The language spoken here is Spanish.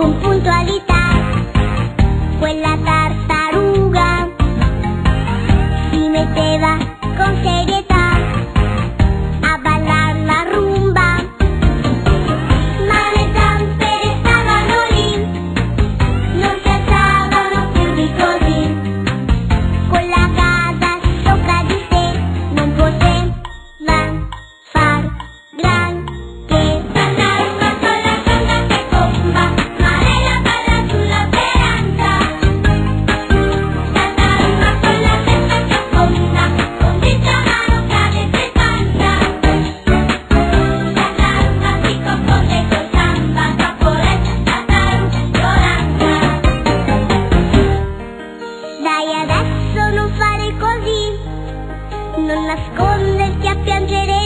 con puntualidad. Fue la tartaruga, si me te va. siempre de